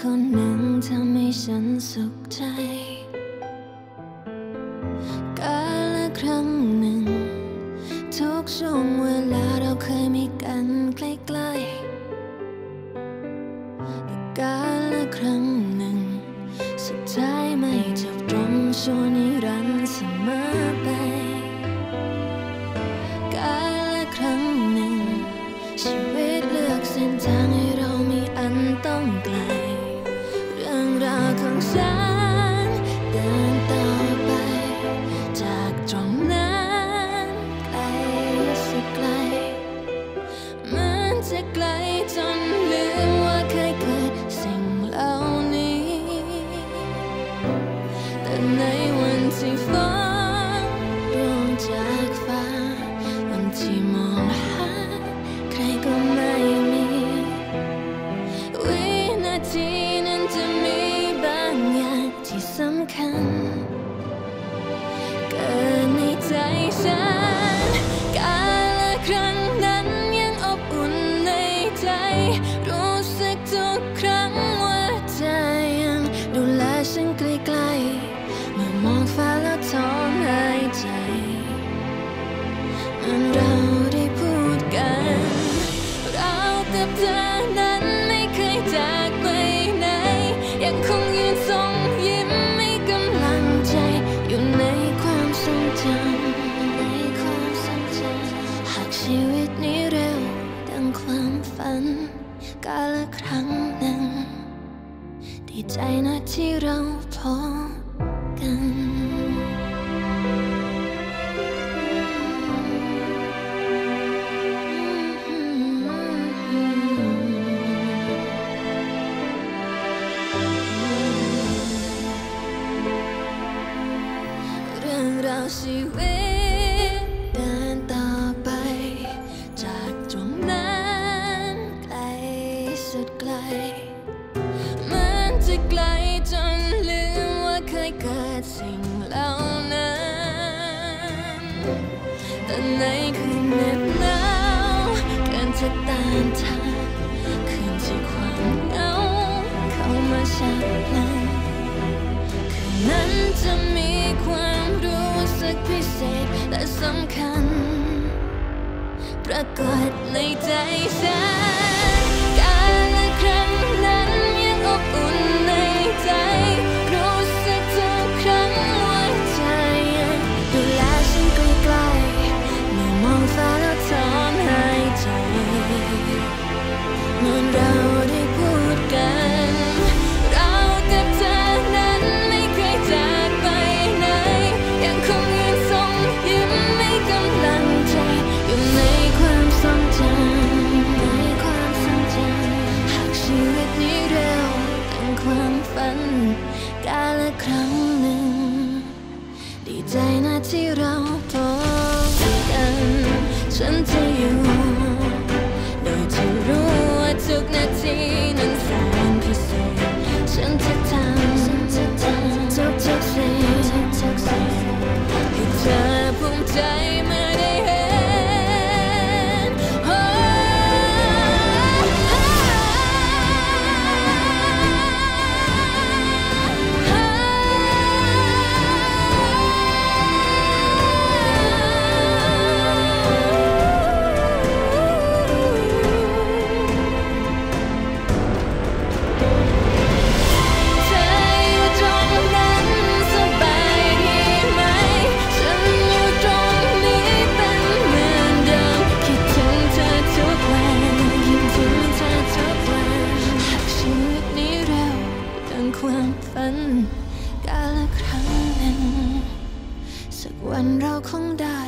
คนหนึ่งทำให้ฉันสุขใจ กาลครั้งหนึ่ง ทุกช่วงเวลาเราเคยมีกันใกล้ๆแต่กาลครั้งหนึ่ง สุดท้ายไม่จบตรงชั่วนิรันดร์เสมอไป กาลครั้งหนึ่ง ชีวิตเลือกเส้นทางให้เรามีอันต้องกล แต่ในวันที่ฝนร่วงจากฟ้าวันที่มองหาใครก็ไม่ กับเธอนั้นไม่เคยจากไปไหน ยังคงยืนทรงยิ้มให้กำลังใจ อยู่ในความทรงจำในความทรงจำหากชีวิตนี้เร็ว ดังความฝัน กาลครั้งหนึ่ง ดีใจนะที่เราพบกัน ชีวิตเดินต่อไป จากตรงนั้นไกลสุดไกล มันจะไกลจนลืมว่าเคยเกิดสิ่งเหล่านั้นแต่ในคืนเหน็บหนาวกินจะต้านทานคืนที่ความเหงาเข้ามาชักำคัญ ปรากฏในใจฉัน ฉันจ ความฝันกาลครั้งหนึ่ง สักวันเราคงได้